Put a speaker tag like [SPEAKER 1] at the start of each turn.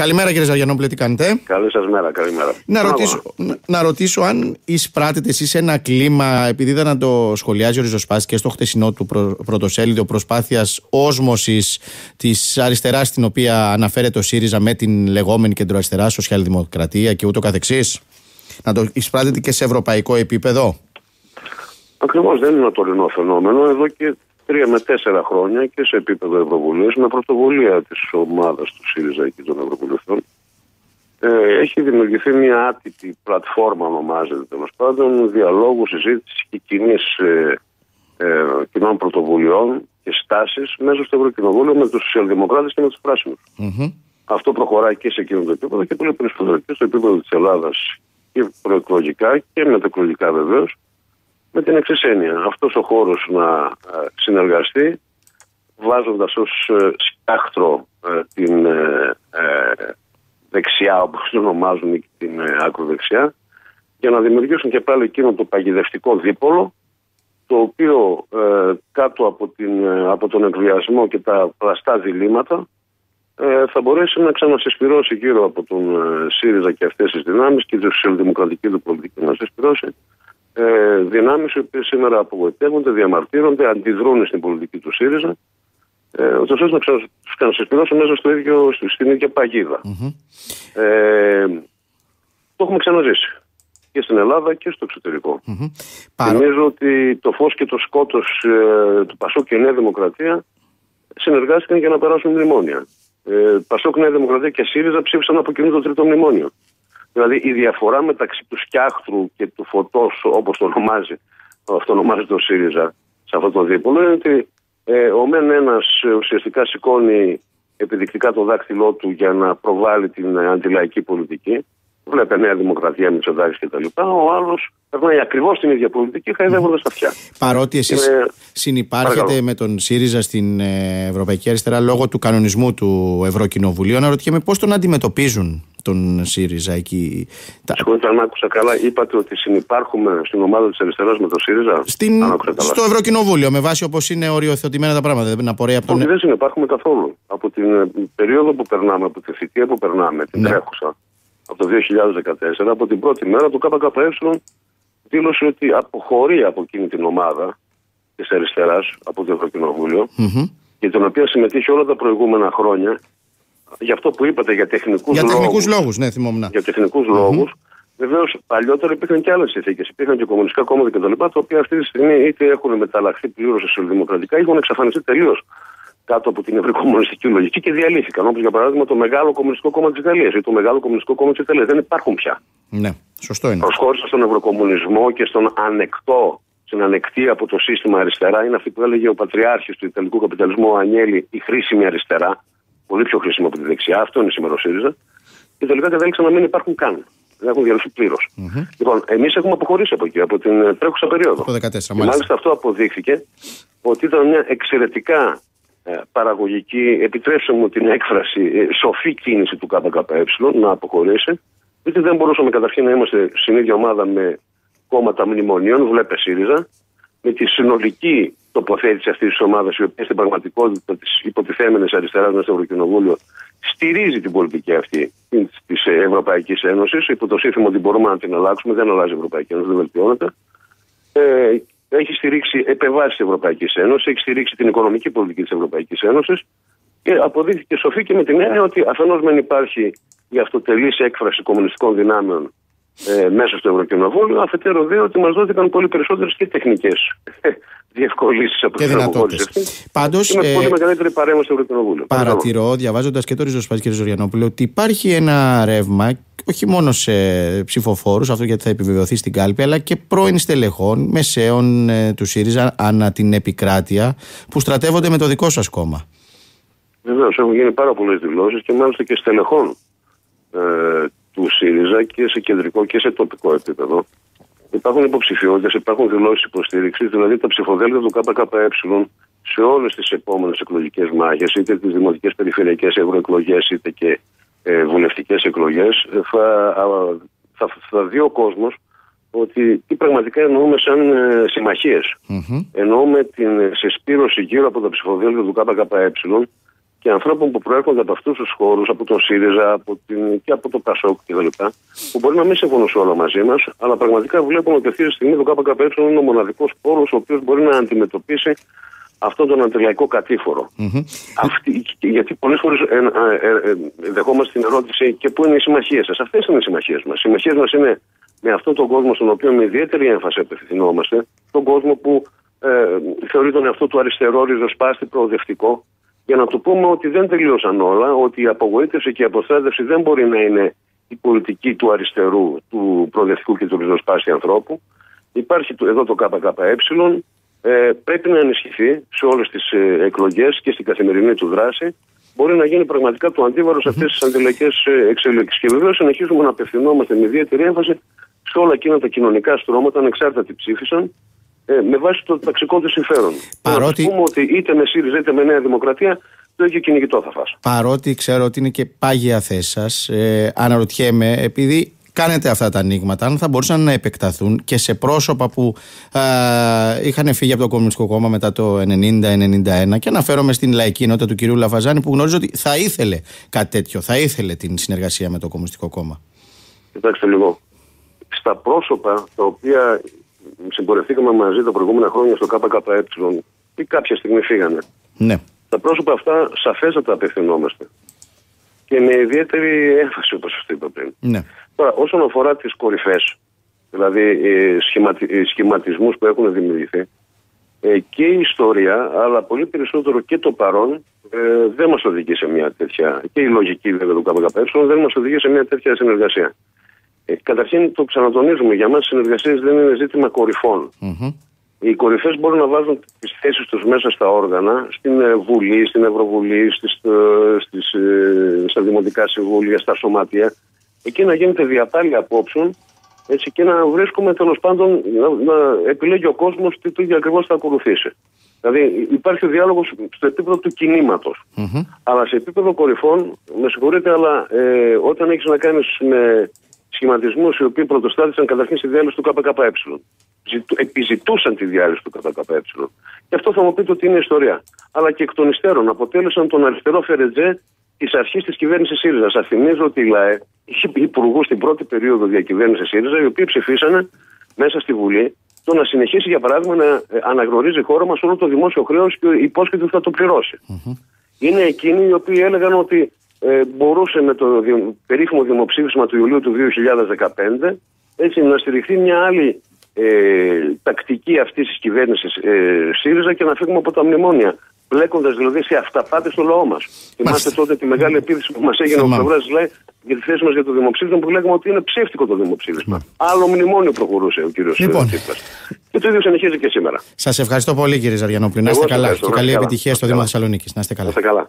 [SPEAKER 1] Καλημέρα κύριε Ζαριανόπουλε, τι κάνετε;
[SPEAKER 2] Καλή σας μέρα, καλημέρα.
[SPEAKER 1] Να ρωτήσω, να, να ρωτήσω αν εισπράτετε εσείς ένα κλίμα, επειδή ήταν να το σχολιάζει ο Ριζοσπάσης και στο χτεσινό του προ, πρωτοσέλιδο προσπάθειας όσμωσης της αριστεράς, στην οποία αναφέρεται ο ΣΥΡΙΖΑ με την λεγόμενη κεντροαριστερά σοσιαλδημοκρατία και ούτω καθεξής. Να το εισπράτετε και σε ευρωπαϊκό επίπεδο;
[SPEAKER 2] Ακριβώς δεν είναι ένα τωρινό φαινόμενο. Εδώ και τρία με τέσσερα χρόνια και σε επίπεδο Ευρωβουλή, με πρωτοβουλία της ομάδας του ΣΥΡΙΖΑ και των Ευρωβουλευτών, ε, έχει δημιουργηθεί μια άτυπη πλατφόρμα, ονομάζεται τέλος πάντων, διαλόγου, συζήτηση και κοινής ε, ε, κοινών πρωτοβουλειών και στάσεις μέσα στο Ευρωκοινοβούλιο με τους Σοσιαλδημοκράτες και με τους πρασινου Αυτό προχωράει και σε εκείνο το επίπεδο και πολύ περισσότερο και στο επίπεδο της Ελλάδας και προεκλογικά και μετεκλογικά βεβαίως με την εξή έννοια. Αυτός ο χώρος να ε, συνεργαστεί, βάζοντας ως ε, σκάχτρο ε, την δεξιά, όπως το ονομάζουν, και την ακροδεξιά, για να δημιουργήσουν και πάλι εκείνο το παγιδευτικό δίπολο, το οποίο κάτω από, την, από τον εκβιασμό και τα πλαστά διλήμματα θα μπορέσει να ξανασυσπυρώσει γύρω από τον ΣΥΡΙΖΑ και αυτές τις δυνάμεις και τη σοσιαλδημοκρατική του πολιτική να συσπυρώσει ε, δυνάμεις οι οποίες σήμερα απογοητεύονται, διαμαρτύρονται, αντιδρούν στην πολιτική του ΣΥΡΙΖΑ, ε, ώστε να τους ξανασυσπηρώσουν μέσα στο ίδιο, στην ίδια Ε, το έχουμε ξαναζήσει και στην Ελλάδα και στο εξωτερικό. Mm-hmm. Νομίζω ότι το φως και το σκότος ε, του Πασόκ και η Νέα Δημοκρατία συνεργάστηκαν για να περάσουν μνημόνια. Ε, Πασόκ, Νέα Δημοκρατία και ΣΥΡΙΖΑ ψήφισαν από κοινού το τρίτο μνημόνιο. Δηλαδή η διαφορά μεταξύ του σκιάχτρου και του φωτός, όπως το ονομάζει, αυτό ονομάζεται ο ΣΥΡΙΖΑ σε αυτό το δίπολο, είναι ότι ε, ο μεν ένας ουσιαστικά σηκώνει επιδεικτικά το δάκτυλό του για να προβάλλει την αντιλαϊκή πολιτική. Βλέπε Νέα Δημοκρατία, Μητσοτάκης κτλ. Ο άλλος περνάει ακριβώς την ίδια πολιτική, χαϊδεύοντας τα αυτιά.
[SPEAKER 1] Παρότι εσείς είναι... συνεπάρχετε με τον ΣΥΡΙΖΑ στην ε, Ευρωπαϊκή Αριστερά λόγω του κανονισμού του Ευρωκοινοβουλίου, αναρωτιέμαι πώς τον αντιμετωπίζουν τον ΣΥΡΙΖΑ εκεί;
[SPEAKER 2] Συγχωρείτε αν άκουσα καλά, είπατε ότι συνεπάρχουμε στην ομάδα της αριστεράς με τον ΣΥΡΙΖΑ;
[SPEAKER 1] Στην... Στο Ευρωκοινοβούλιο, με βάση όπως είναι οριοθετημένα τα πράγματα. Δεν απορρέει από τον.
[SPEAKER 2] Όχι, δεν συνεπάρχουμε καθόλου. Από την ε, περίοδο που περνάμε, από τη θητεία που περνάμε, την ναι. τρέχουσα, από το 2014, από την πρώτη μέρα, το ΚΚΕ δήλωσε ότι αποχωρεί από εκείνη την ομάδα της αριστεράς, από το Ευρωκοινοβούλιο, mm-hmm. και την οποία συμμετείχε όλα τα προηγούμενα χρόνια για αυτό που είπατε για τεχνικούς
[SPEAKER 1] λόγους. Για τεχνικούς λόγους, ναι, θυμόμουν.
[SPEAKER 2] Για τεχνικούς mm-hmm. λόγους. Βεβαίως, παλιότερα υπήρχαν και άλλες συνθήκες. Υπήρχαν και κομμουνιστικά κόμματα κτλ. Τα οποία αυτή τη στιγμή είτε έχουν μεταλλαχθεί πλήρως σοσιαλδημοκρατικά ή έχουν εξαφανιστεί τελείως κάτω από την ευρυκομμουνιστική λογική και διαλύθηκαν. Όπως για παράδειγμα το Μεγάλο Κομμουνιστικό Κόμμα της Ιταλία ή το Μεγάλο Κομμουνιστικό Κόμμα της Ιταλίας. Δεν υπάρχουν πια.
[SPEAKER 1] Ναι, σωστό είναι.
[SPEAKER 2] Προσχώρησαν στον Ευρωκομμουνισμό και στον ανεκτό, στην ανεκτή από το σύστημα αριστερά. Είναι αυτή που έλεγε ο Πατριάρχης του Ιταλικού Καπιταλισμού, ο Ανιέλη, η χρήσιμη αριστερά πολύ πιο χρήσιμο από τη δεξιά. Αυτό είναι σήμερα ο ΣΥΡΙΖΑ. Και τελικά κατέληξαν να μην υπάρχουν καν. Δεν έχουν διαλυθεί πλήρως. Mm-hmm. Λοιπόν, εμείς έχουμε αποχωρήσει από εκεί, από την τρέχουσα περίοδο.
[SPEAKER 1] Το 14, μάλιστα.
[SPEAKER 2] Και μάλιστα αυτό αποδείχθηκε ότι ήταν μια εξαιρετικά ε, παραγωγική, επιτρέψτε μου την έκφραση, ε, σοφή κίνηση του ΚΚΕ να αποχωρήσει. Γιατί δεν μπορούσαμε καταρχήν να είμαστε στην ίδια ομάδα με κόμματα μνημονίων, βλέπε ΣΥΡΙΖΑ, με τη συνολική τοποθέτηση αυτής της ομάδας, η οποία στην πραγματικότητα της υποτιθέμενης αριστεράς μέσα στο Ευρωκοινοβούλιο στηρίζει την πολιτική αυτή της Ευρωπαϊκής Ένωσης, υπό το σύνθημα ότι μπορούμε να την αλλάξουμε. Δεν αλλάζει η Ευρωπαϊκή Ένωση, δεν βελτιώνεται. Ε, έχει στηρίξει επεμβάσει της Ευρωπαϊκής Ένωσης, έχει στηρίξει την οικονομική πολιτική της Ευρωπαϊκής Ένωσης και αποδείχθηκε σοφή και με την έννοια ότι αφενός δεν υπάρχει η αυτοτελής έκφραση κομμουνιστικών δυνάμεων ε, μέσα στο Ευρωκοινοβούλιο. Αφετέρου, δύο ότι μας δόθηκαν πολύ περισσότερες και τεχνικές διευκολύνσεις από την
[SPEAKER 1] δυνατότητες. Πάντως.
[SPEAKER 2] Είναι ε, πολύ μεγαλύτερη παρέμβαση στο Ευρωκοινοβούλιο.
[SPEAKER 1] Παρατηρώ, διαβάζοντας και το Ριζοσπάτη και Ριζοριανόπουλο, ότι υπάρχει ένα ρεύμα όχι μόνο σε ψηφοφόρους, αυτό γιατί θα επιβεβαιωθεί στην κάλπη, αλλά και πρώην στελεχών, μεσαίων ε, του ΣΥΡΙΖΑ ανά την επικράτεια, που στρατεύονται με το δικό σας κόμμα.
[SPEAKER 2] Βεβαίως, έχουν γίνει πάρα πολλές δηλώσεις και μάλιστα και στελεχών ε, του ΣΥΡΙΖΑ και σε κεντρικό και σε τοπικό επίπεδο. Υπάρχουν υποψηφιότητες, υπάρχουν δηλώσεις υποστήριξης, δηλαδή τα ψηφοδέλτια του ΚΚΕ σε όλες τις επόμενες εκλογικές μάχες, είτε τις δημοτικές περιφερειακές ευρωεκλογές, είτε και ε, βουλευτικές εκλογές, θα, θα, θα δει ο κόσμος ότι τι πραγματικά εννοούμε σαν ε, συμμαχίες. Mm-hmm. Εννοούμε την συσπήρωση γύρω από τα ψηφοδέλτια του ΚΚΕ και ανθρώπων που προέρχονται από αυτούς τους χώρους, από τον ΣΥΡΙΖΑ από την, και από το ΠΑΣΟΚ κλπ. Που μπορεί να μην συμφωνούν σε όλα μαζί μας, αλλά πραγματικά βλέπουμε ότι αυτή τη στιγμή το ΚΚΕ είναι ο μοναδικός πόρος ο οποίος μπορεί να αντιμετωπίσει αυτόν τον αντιλαϊκό κατήφορο. Mm-hmm. Αυτή, γιατί πολλές φορές ε, ε, ε, δεχόμαστε την ερώτηση και πού είναι οι συμμαχίες σας; Αυτές είναι οι συμμαχίες μας. Οι συμμαχίες μας είναι με αυτόν τον κόσμο στον οποίο με ιδιαίτερη έμφαση απευθυνόμαστε, τον κόσμο που ε, θεωρεί τον εαυτό του αριστερό, ριζοσπάστη, προοδευτικό, για να του πούμε ότι δεν τελείωσαν όλα, ότι η απογοήτευση και η αποστράτευση δεν μπορεί να είναι η πολιτική του αριστερού, του προοδευτικού και του ριζοσπάστη ανθρώπου. Υπάρχει εδώ το ΚΚΕ, ε, πρέπει να ενισχυθεί σε όλες τις ε, εκλογές και στην καθημερινή του δράση. Μπορεί να γίνει πραγματικά το αντίβαρο σε αυτές τις αντιλαϊκέ ε, εξελίξεις. Και βεβαίως συνεχίζουμε να απευθυνόμαστε με ιδιαίτερη έμφαση σε όλα εκείνα τα κοινωνικά στρώματα, ανεξάρτητα τι ψήφισαν, ε, με βάση το ταξικό τους συμφέρον. Παρότι... Να πούμε ότι είτε με ΣΥΡΙΖΑ είτε με Νέα Δημοκρατία το ίδιο κυνηγητό θα φας.
[SPEAKER 1] Παρότι ξέρω ότι είναι και πάγια θέση σας, ε, αναρωτιέμαι, επειδή κάνετε αυτά τα ανοίγματα, αν θα μπορούσαν να επεκταθούν και σε πρόσωπα που α, είχαν φύγει από το Κομμουνιστικό Κόμμα μετά το 90-91 και αναφέρομαι στην λαϊκή ενότητα του κυρίου Λαφαζάνη που γνωρίζω ότι θα ήθελε κάτι τέτοιο, θα ήθελε την συνεργασία με το Κομμουνιστικό Κόμμα.
[SPEAKER 2] Κοιτάξτε λίγο. Στα πρόσωπα τα οποία συμπορευτήκαμε μαζί τα προηγούμενα χρόνια στο ΚΚΕ ή κάποια στιγμή φύγανε.
[SPEAKER 1] Ναι.
[SPEAKER 2] Τα πρόσωπα αυτά σαφέστατα απευθυνόμαστε. Και με ιδιαίτερη έμφαση, όπως σας είπα πριν.
[SPEAKER 1] Ναι.
[SPEAKER 2] Τώρα, όσον αφορά τις κορυφές, δηλαδή οι, σχηματι... σχηματισμούς που έχουν δημιουργηθεί, ε, και η ιστορία, αλλά πολύ περισσότερο και το παρόν, ε, δεν μας οδηγεί σε μια τέτοια. και η λογική βέβαια του ΚΚΕ δεν μας οδηγεί σε μια τέτοια συνεργασία. Ε, καταρχήν το ξανατονίζουμε, για μας οι συνεργασίες δεν είναι ζήτημα κορυφών. Mm-hmm. Οι κορυφές μπορούν να βάζουν τις θέσεις τους μέσα στα όργανα, στην ε, Βουλή, στην Ευρωβουλή, στις, ε, στις, στα Δημοτικά Συμβούλια, στα Σωματεία. Εκεί να γίνεται διαπάλεια απόψεων έτσι, και να βρίσκουμε τέλος πάντων να, να επιλέγει ο κόσμος τι το ίδιο ακριβώς θα ακολουθήσει. Δηλαδή υπάρχει ο διάλογος στο επίπεδο του κινηματο mm-hmm. Αλλά σε επίπεδο κορυφών, με συγχωρείτε, αλλά ε, όταν έχεις να κάνεις με σχηματισμούς οι οποίοι πρωτοστάτησαν καταρχήν στη διάλυση του ΚΚΕ. Επιζητούσαν τη διάλυση του ΚΚΕ. Και αυτό θα μου πείτε ότι είναι ιστορία. Αλλά και εκ των υστέρων αποτέλεσαν τον αριστερό Φερετζέ της αρχής της κυβέρνησης ΣΥΡΙΖΑ. Σας θυμίζω ότι η ΛΑΕ είχε υπουργού στην πρώτη περίοδο διακυβέρνησης ΣΥΡΙΖΑ, οι οποίοι ψηφίσανε μέσα στη Βουλή το να συνεχίσει, για παράδειγμα, να ε, αναγνωρίζει η χώρα μας όλο το δημόσιο χρέος και υπόσχεται ότι θα το πληρωσει Είναι εκείνοι οι οποίοι έλεγαν ότι ε, μπορούσε με το περίφημο δημοψήφισμα του Ιουλίου του 2015 έτσι, να στηριχθεί μια άλλη ε, τακτική αυτής της κυβέρνησης ε, ΣΥΡΙΖΑ και να φύγουμε από τα μνημόνια. Μπλέκοντας δηλαδή σε αυταπάτες στο λαό μας. Θυμάστε τότε τη μεγάλη επίθεση που μας έγινε ο πλευρά λέει για τη θέση μας για το δημοψήφισμα που λέγαμε ότι είναι ψεύτικο το δημοψήφισμα. Άλλο μνημόνιο προχωρούσε ο κύριος λοιπόν. Και το ίδιο συνεχίζει και σήμερα.
[SPEAKER 1] Σας ευχαριστώ πολύ κύριε Ζαριανόπουλο. Να είστε καλά. Και καλή επιτυχία στο Δήμο Θεσσαλονίκης. Να είστε καλά.